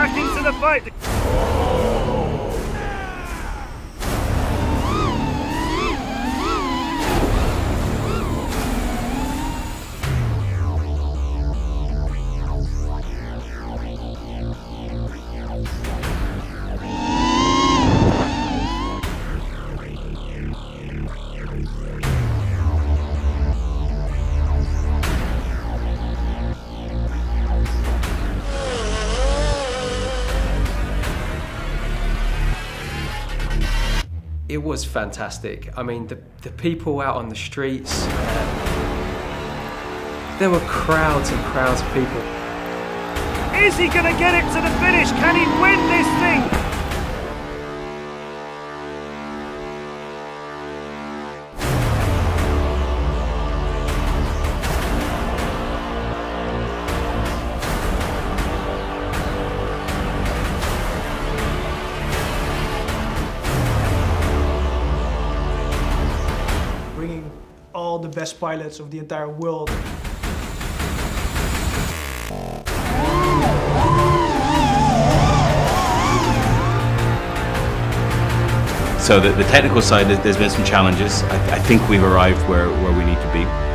Back into the fight! It was fantastic. I mean, the, the people out on the streets, there were crowds and crowds of people. Is he going to get it to the finish? Can he win this thing? All the best pilots of the entire world. So the, the technical side, there's been some challenges. I, I think we've arrived where, where we need to be.